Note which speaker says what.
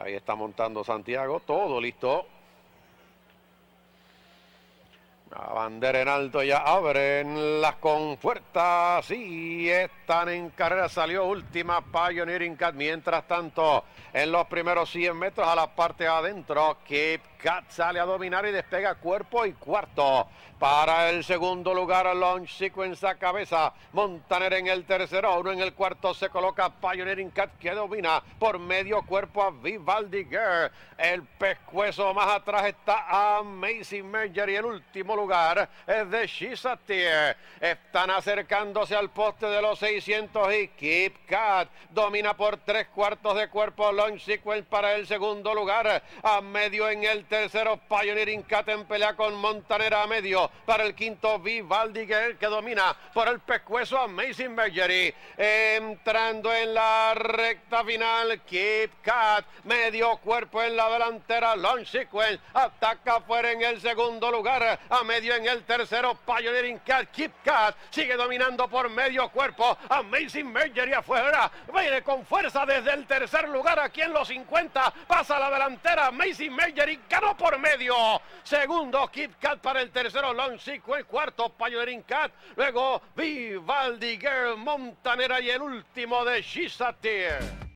Speaker 1: Ahí está montando Santiago, todo listo. La bandera en alto ya abren las compuertas y están en carrera. Salió última Pioneering Cat. Mientras tanto, en los primeros 100 metros a la parte adentro, Keep Cat sale a dominar y despega cuerpo y cuarto. Para el segundo lugar, Launch Sequence a cabeza. Montaner en el tercero, uno en el cuarto se coloca Pioneering Cat que domina por medio cuerpo a Vivaldi Girl. El pescuezo más atrás está Amazing Merger y el último lugar es de Shizatir. Están acercándose al poste de los 600 y Keep Cat domina por tres cuartos de cuerpo. Launch Sequence para el segundo lugar. A medio en el tercero, Pioneering Cat en pelea con Montanera a medio. Para el quinto, Vivaldi que domina. Por el pescuezo Amazing Mergery. Entrando en la recta final, Keep Cat, medio cuerpo en la delantera, Launch Sequence, ataca fuera en el segundo lugar, a medio en el tercero, Pioneering Cat, Keep Cat, sigue dominando por medio cuerpo, Amazing Mergery afuera, viene con fuerza desde el tercer lugar aquí en los 50, pasa la delantera, Amazing Mergery por medio, segundo Keep Cat para el tercero, Launch Sequence, cuarto Pioneering Cat, luego Vivaldi Girl, Montanera y el último de Shizatir.